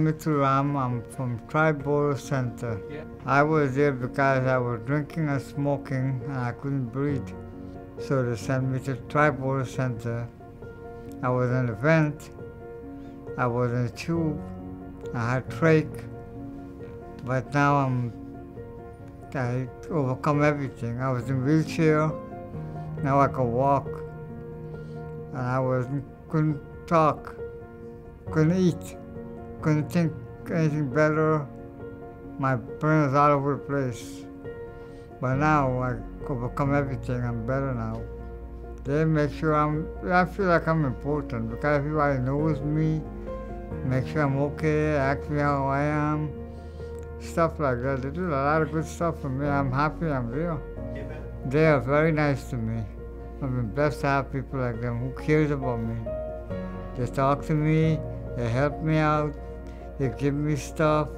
Mithuram, I'm from Triboro Center. Yeah. I was there because I was drinking and smoking and I couldn't breathe. So they sent me to Triboro Center. I was in a vent, I was in a tube, I had trach, but now I'm, I overcome everything. I was in wheelchair, now I can walk, and I was couldn't talk, couldn't eat, couldn't think anything better. My brain was all over the place. But now I overcome everything. I'm better now. They make sure I'm. I feel like I'm important because everybody knows me. Make sure I'm okay. Ask me how I am. Stuff like that. They do a lot of good stuff for me. I'm happy. I'm real. They are very nice to me. I've been blessed to have people like them who cares about me. They talk to me. They help me out. They give me stuff.